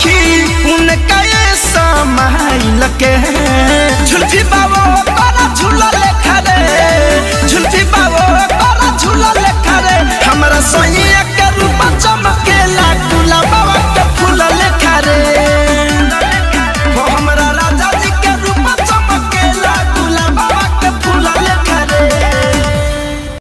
सखी उनका ये समाइल के झुलझी बाबो बड़ा झूला लेखा रे। झुलझी बाबो बड़ा झूला लेखा रे। हमरा सैया